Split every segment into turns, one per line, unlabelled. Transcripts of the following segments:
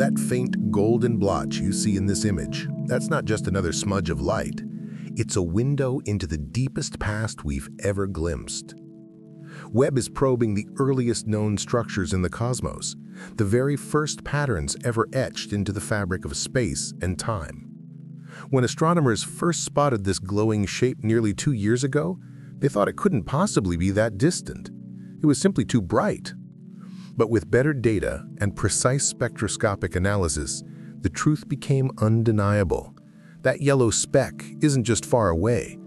That faint golden blotch you see in this image, that's not just another smudge of light. It's a window into the deepest past we've ever glimpsed. Webb is probing the earliest known structures in the cosmos, the very first patterns ever etched into the fabric of space and time. When astronomers first spotted this glowing shape nearly two years ago, they thought it couldn't possibly be that distant. It was simply too bright. But with better data and precise spectroscopic analysis, the truth became undeniable. That yellow speck isn't just far away.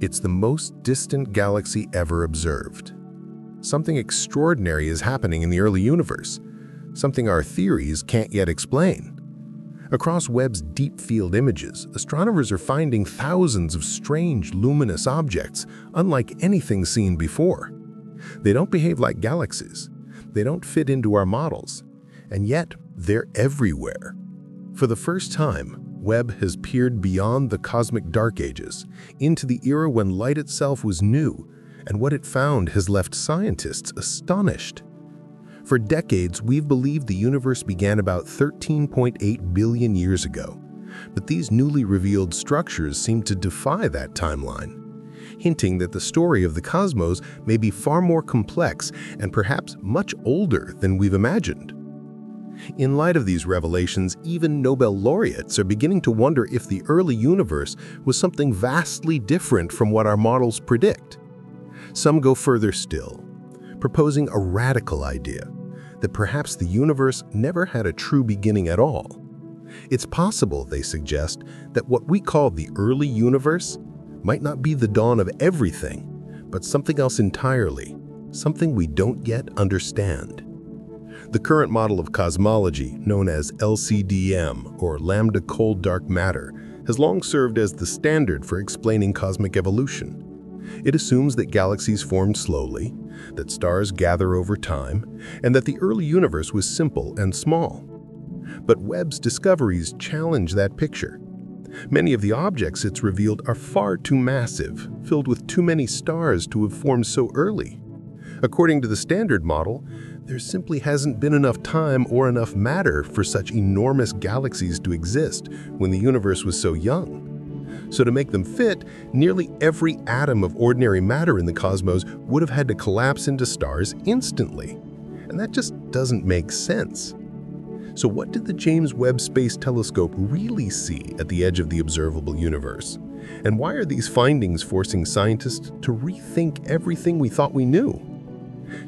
It's the most distant galaxy ever observed. Something extraordinary is happening in the early universe, something our theories can't yet explain. Across Webb's deep field images, astronomers are finding thousands of strange luminous objects, unlike anything seen before. They don't behave like galaxies. They don't fit into our models. And yet, they're everywhere. For the first time, Webb has peered beyond the cosmic dark ages, into the era when light itself was new, and what it found has left scientists astonished. For decades, we've believed the universe began about 13.8 billion years ago, but these newly revealed structures seem to defy that timeline, hinting that the story of the cosmos may be far more complex and perhaps much older than we've imagined. In light of these revelations, even Nobel laureates are beginning to wonder if the early universe was something vastly different from what our models predict. Some go further still, proposing a radical idea that perhaps the universe never had a true beginning at all. It's possible, they suggest, that what we call the early universe might not be the dawn of everything, but something else entirely, something we don't yet understand. The current model of cosmology, known as LCDM, or Lambda Cold Dark Matter, has long served as the standard for explaining cosmic evolution. It assumes that galaxies formed slowly, that stars gather over time, and that the early universe was simple and small. But Webb's discoveries challenge that picture. Many of the objects it's revealed are far too massive, filled with too many stars to have formed so early. According to the standard model, there simply hasn't been enough time or enough matter for such enormous galaxies to exist when the universe was so young. So to make them fit, nearly every atom of ordinary matter in the cosmos would have had to collapse into stars instantly. And that just doesn't make sense. So what did the James Webb Space Telescope really see at the edge of the observable universe? And why are these findings forcing scientists to rethink everything we thought we knew?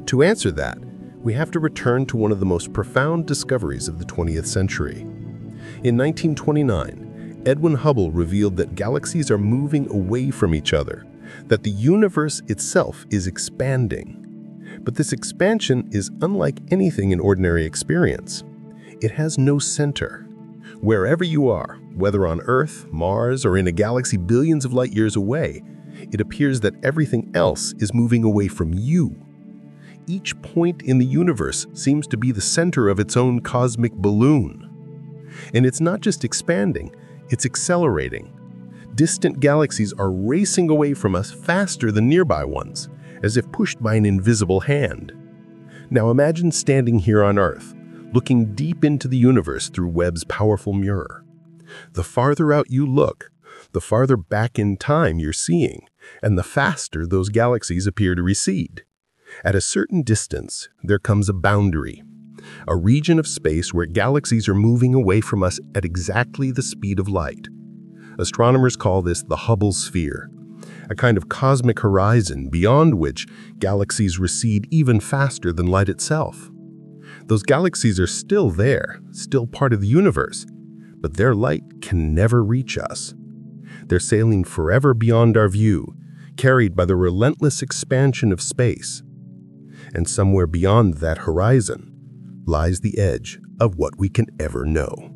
To answer that, we have to return to one of the most profound discoveries of the 20th century. In 1929, Edwin Hubble revealed that galaxies are moving away from each other, that the universe itself is expanding. But this expansion is unlike anything in ordinary experience. It has no center. Wherever you are, whether on Earth, Mars, or in a galaxy billions of light years away, it appears that everything else is moving away from you. Each point in the universe seems to be the center of its own cosmic balloon. And it's not just expanding, it's accelerating. Distant galaxies are racing away from us faster than nearby ones, as if pushed by an invisible hand. Now imagine standing here on Earth, looking deep into the universe through Webb's powerful mirror. The farther out you look, the farther back in time you're seeing, and the faster those galaxies appear to recede. At a certain distance, there comes a boundary, a region of space where galaxies are moving away from us at exactly the speed of light. Astronomers call this the Hubble sphere, a kind of cosmic horizon beyond which galaxies recede even faster than light itself. Those galaxies are still there, still part of the universe, but their light can never reach us. They're sailing forever beyond our view, carried by the relentless expansion of space. And somewhere beyond that horizon, lies the edge of what we can ever know.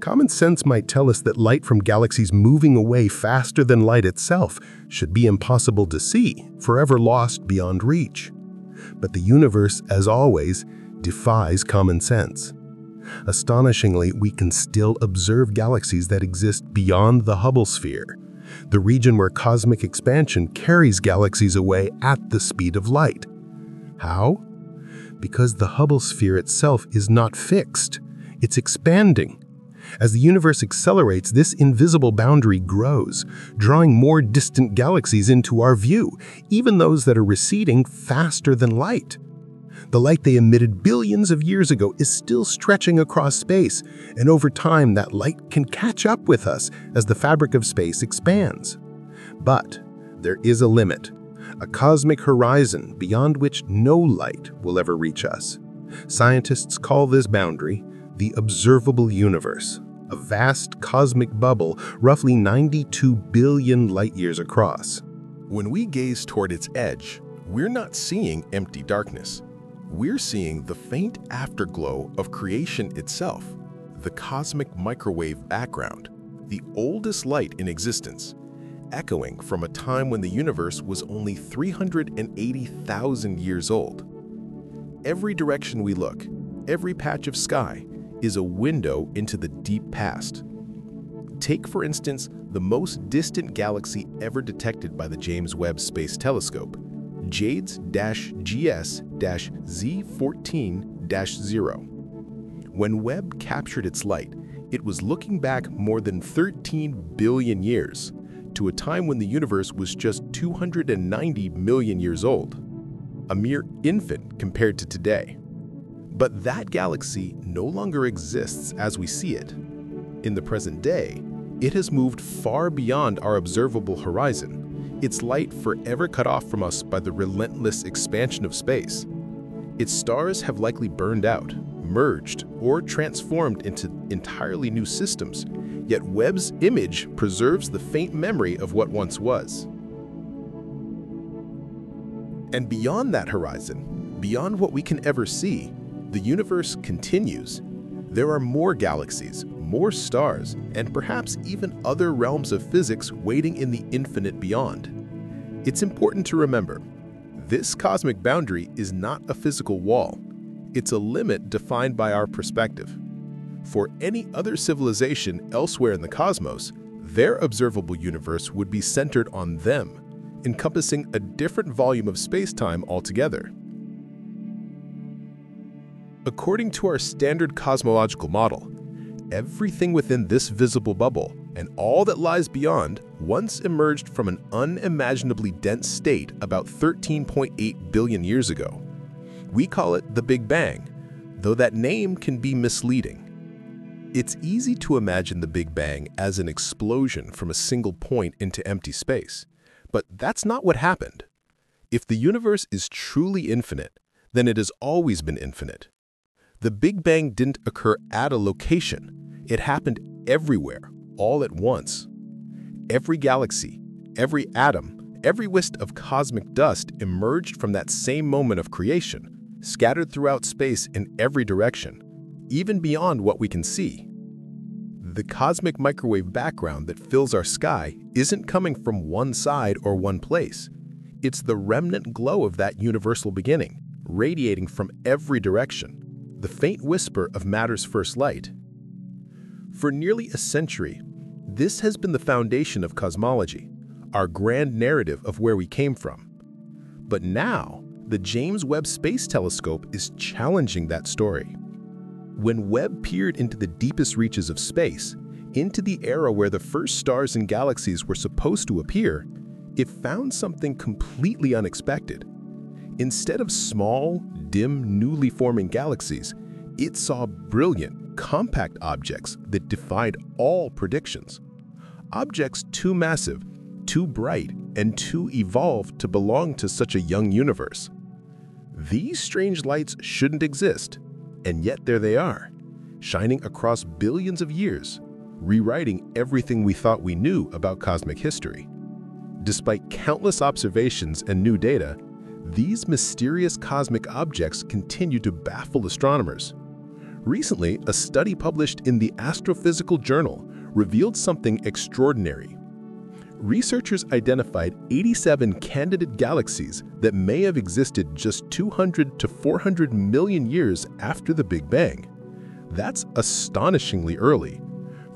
Common sense might tell us that light from galaxies moving away faster than light itself should be impossible to see, forever lost beyond reach. But the universe, as always, defies common sense. Astonishingly, we can still observe galaxies that exist beyond the Hubble sphere, the region where cosmic expansion carries galaxies away at the speed of light. How? because the Hubble sphere itself is not fixed. it's expanding. As the universe accelerates, this invisible boundary grows, drawing more distant galaxies into our view, even those that are receding faster than light. The light they emitted billions of years ago is still stretching across space, and over time that light can catch up with us as the fabric of space expands. But there is a limit, a cosmic horizon beyond which no light will ever reach us. Scientists call this boundary the observable universe, a vast cosmic bubble roughly 92 billion light-years across.
When we gaze toward its edge, we're not seeing empty darkness. We're seeing the faint afterglow of creation itself, the cosmic microwave background, the oldest light in existence, echoing from a time when the universe was only 380,000 years old. Every direction we look, every patch of sky, is a window into the deep past. Take, for instance, the most distant galaxy ever detected by the James Webb Space Telescope, JADES-GS-Z14-0. When Webb captured its light, it was looking back more than 13 billion years, to a time when the universe was just 290 million years old, a mere infant compared to today. But that galaxy no longer exists as we see it. In the present day, it has moved far beyond our observable horizon, its light forever cut off from us by the relentless expansion of space. Its stars have likely burned out, merged, or transformed into entirely new systems, yet Webb's image preserves the faint memory of what once was. And beyond that horizon, beyond what we can ever see, the universe continues. There are more galaxies, more stars, and perhaps even other realms of physics waiting in the infinite beyond. It's important to remember, this cosmic boundary is not a physical wall. It's a limit defined by our perspective. For any other civilization elsewhere in the cosmos, their observable universe would be centered on them, encompassing a different volume of space-time altogether. According to our standard cosmological model, everything within this visible bubble and all that lies beyond once emerged from an unimaginably dense state about 13.8 billion years ago. We call it the Big Bang, though that name can be misleading. It's easy to imagine the Big Bang as an explosion from a single point into empty space, but that's not what happened. If the universe is truly infinite, then it has always been infinite. The Big Bang didn't occur at a location. It happened everywhere, all at once. Every galaxy, every atom, every wisp of cosmic dust emerged from that same moment of creation, scattered throughout space in every direction, even beyond what we can see. The cosmic microwave background that fills our sky isn't coming from one side or one place. It's the remnant glow of that universal beginning, radiating from every direction the faint whisper of matter's first light. For nearly a century, this has been the foundation of cosmology, our grand narrative of where we came from. But now, the James Webb Space Telescope is challenging that story. When Webb peered into the deepest reaches of space, into the era where the first stars and galaxies were supposed to appear, it found something completely unexpected. Instead of small, dim, newly forming galaxies, it saw brilliant, compact objects that defied all predictions. Objects too massive, too bright, and too evolved to belong to such a young universe. These strange lights shouldn't exist, and yet there they are, shining across billions of years, rewriting everything we thought we knew about cosmic history. Despite countless observations and new data, these mysterious cosmic objects continue to baffle astronomers. Recently, a study published in the Astrophysical Journal revealed something extraordinary. Researchers identified 87 candidate galaxies that may have existed just 200 to 400 million years after the Big Bang. That's astonishingly early,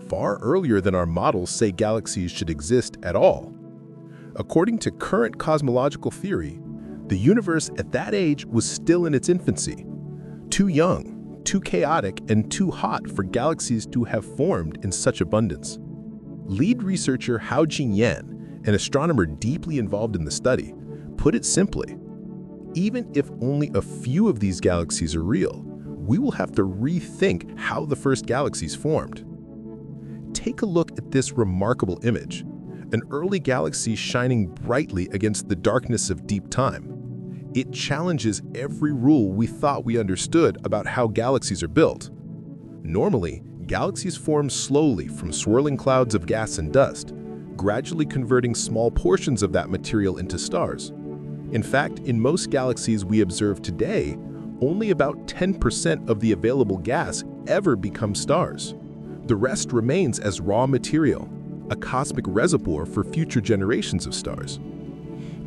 far earlier than our models say galaxies should exist at all. According to current cosmological theory, the universe at that age was still in its infancy, too young, too chaotic and too hot for galaxies to have formed in such abundance. Lead researcher Haojing Yan, an astronomer deeply involved in the study, put it simply, even if only a few of these galaxies are real, we will have to rethink how the first galaxies formed. Take a look at this remarkable image, an early galaxy shining brightly against the darkness of deep time. It challenges every rule we thought we understood about how galaxies are built. Normally, galaxies form slowly from swirling clouds of gas and dust, gradually converting small portions of that material into stars. In fact, in most galaxies we observe today, only about 10% of the available gas ever becomes stars. The rest remains as raw material, a cosmic reservoir for future generations of stars.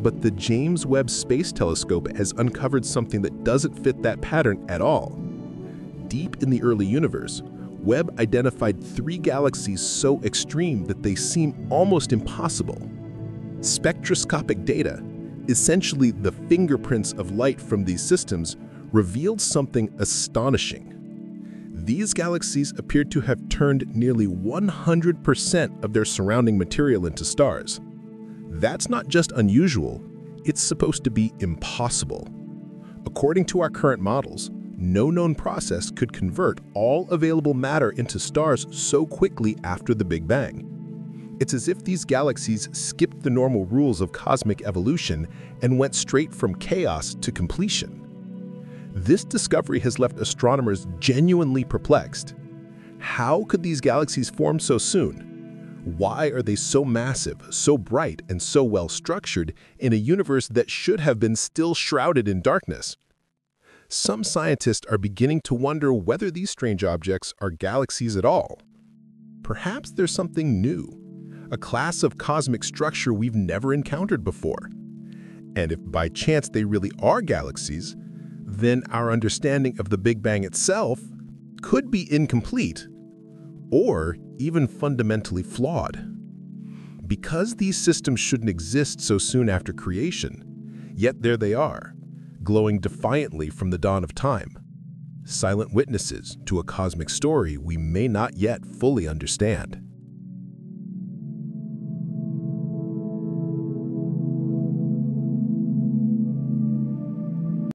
But the James Webb Space Telescope has uncovered something that doesn't fit that pattern at all. Deep in the early universe, Webb identified three galaxies so extreme that they seem almost impossible. Spectroscopic data, essentially the fingerprints of light from these systems, revealed something astonishing. These galaxies appeared to have turned nearly 100% of their surrounding material into stars. That's not just unusual, it's supposed to be impossible. According to our current models, no known process could convert all available matter into stars so quickly after the Big Bang. It's as if these galaxies skipped the normal rules of cosmic evolution and went straight from chaos to completion. This discovery has left astronomers genuinely perplexed. How could these galaxies form so soon? Why are they so massive, so bright, and so well structured in a universe that should have been still shrouded in darkness? Some scientists are beginning to wonder whether these strange objects are galaxies at all. Perhaps there's something new, a class of cosmic structure we've never encountered before. And if by chance they really are galaxies, then our understanding of the Big Bang itself could be incomplete or even fundamentally flawed. Because these systems shouldn't exist so soon after creation, yet there they are, glowing defiantly from the dawn of time, silent witnesses to a cosmic story we may not yet fully understand.